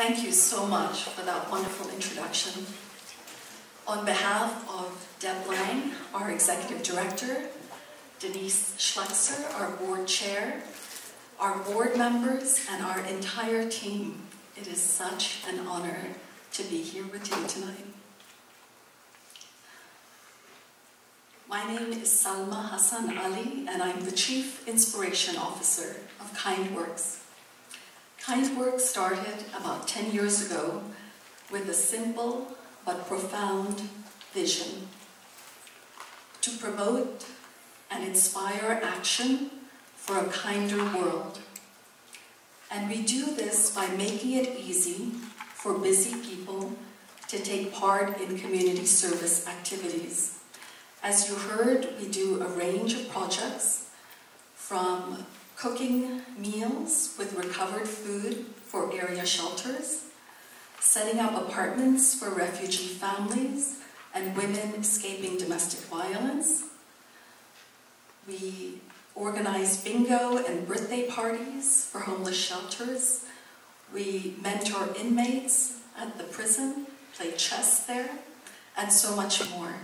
Thank you so much for that wonderful introduction. On behalf of Deb Lang, our Executive Director, Denise Schlechter, our Board Chair, our board members, and our entire team, it is such an honor to be here with you tonight. My name is Salma Hasan Ali, and I'm the Chief Inspiration Officer of KindWorks. KindWorks started about 10 years ago with a simple but profound vision to promote and inspire action for a kinder world. And we do this by making it easy for busy people to take part in community service activities. As you heard, we do a range of projects from cooking meals with recovered food for area shelters, setting up apartments for refugee families and women escaping domestic violence. We organize bingo and birthday parties for homeless shelters. We mentor inmates at the prison, play chess there, and so much more.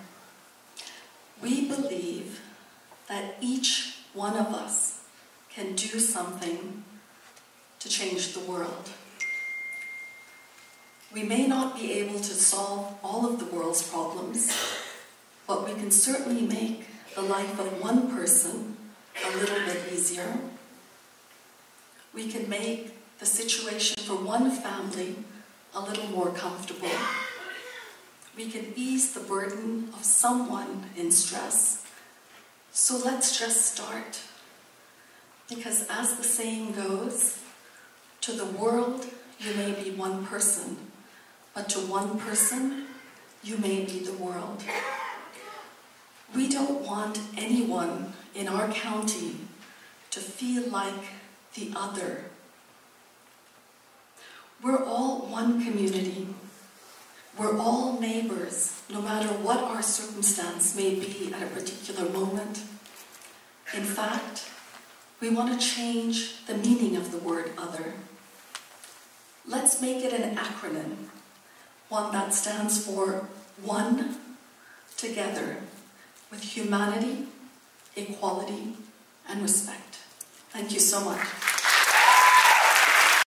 We believe that each one of us can do something to change the world. We may not be able to solve all of the world's problems, but we can certainly make the life of one person a little bit easier. We can make the situation for one family a little more comfortable. We can ease the burden of someone in stress. So let's just start. Because as the saying goes, to the world you may be one person, but to one person you may be the world. We don't want anyone in our county to feel like the other. We're all one community. We're all neighbors, no matter what our circumstance may be at a particular moment. In fact, we want to change the meaning of the word other. Let's make it an acronym, one that stands for one, together, with humanity, equality, and respect. Thank you so much.